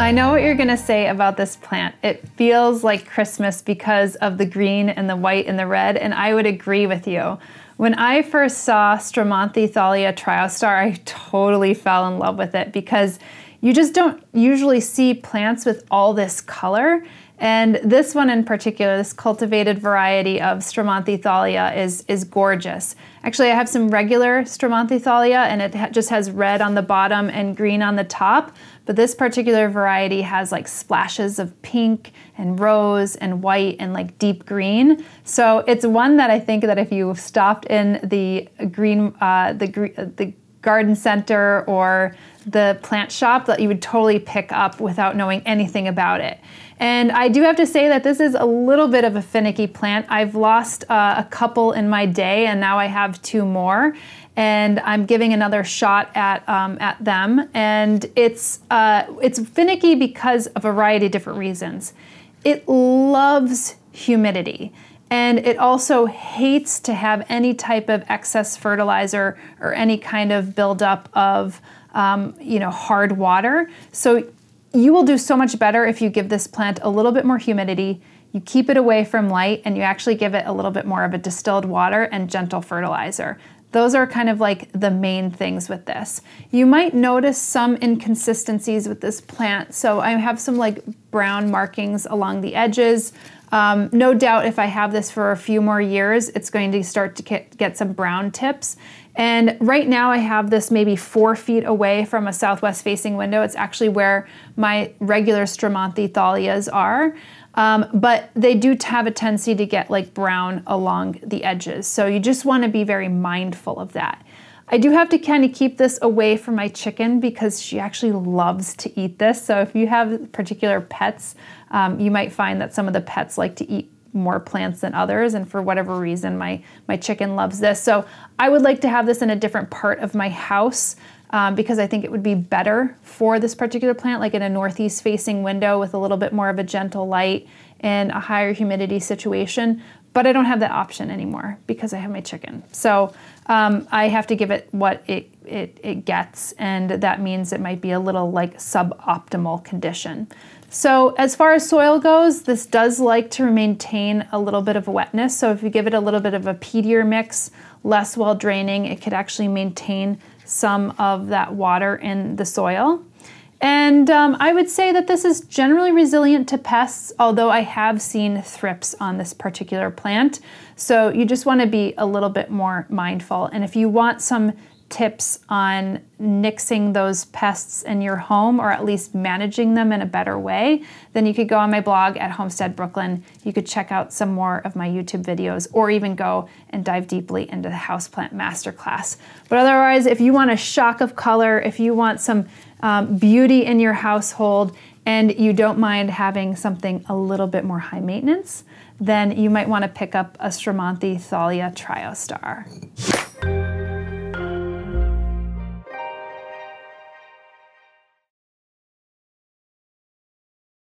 I know what you're gonna say about this plant. It feels like Christmas because of the green and the white and the red, and I would agree with you. When I first saw Stromanthe triostar, I totally fell in love with it because you just don't usually see plants with all this color. And this one in particular, this cultivated variety of Stromanthe is, is gorgeous. Actually, I have some regular Stromanthe and it ha just has red on the bottom and green on the top. But this particular variety has like splashes of pink and rose and white and like deep green. So it's one that I think that if you stopped in the green, uh, the, the garden center or the plant shop that you would totally pick up without knowing anything about it. And I do have to say that this is a little bit of a finicky plant. I've lost uh, a couple in my day and now I have two more and I'm giving another shot at, um, at them. And it's, uh, it's finicky because of a variety of different reasons. It loves humidity and it also hates to have any type of excess fertilizer or any kind of buildup of um, you know, hard water. So you will do so much better if you give this plant a little bit more humidity, you keep it away from light, and you actually give it a little bit more of a distilled water and gentle fertilizer. Those are kind of like the main things with this. You might notice some inconsistencies with this plant. So I have some like brown markings along the edges. Um, no doubt if I have this for a few more years, it's going to start to get, some brown tips. And right now I have this maybe four feet away from a southwest facing window. It's actually where my regular Stromanthe thalias are. Um, but they do have a tendency to get like brown along the edges. So you just want to be very mindful of that. I do have to kind of keep this away from my chicken because she actually loves to eat this. So if you have particular pets, um, you might find that some of the pets like to eat more plants than others and for whatever reason my my chicken loves this so I would like to have this in a different part of my house um, because I think it would be better for this particular plant like in a northeast facing window with a little bit more of a gentle light and a higher humidity situation but I don't have that option anymore because I have my chicken so um, I have to give it what it, it, it gets and that means it might be a little like suboptimal condition so as far as soil goes, this does like to maintain a little bit of wetness. So if you give it a little bit of a peatier mix, less well draining, it could actually maintain some of that water in the soil. And um, I would say that this is generally resilient to pests, although I have seen thrips on this particular plant. So you just want to be a little bit more mindful. And if you want some tips on nixing those pests in your home or at least managing them in a better way, then you could go on my blog at Homestead Brooklyn. You could check out some more of my YouTube videos or even go and dive deeply into the Houseplant Masterclass. But otherwise, if you want a shock of color, if you want some um, beauty in your household, and you don't mind having something a little bit more high maintenance, then you might want to pick up a Stromanthe Thalia Triostar.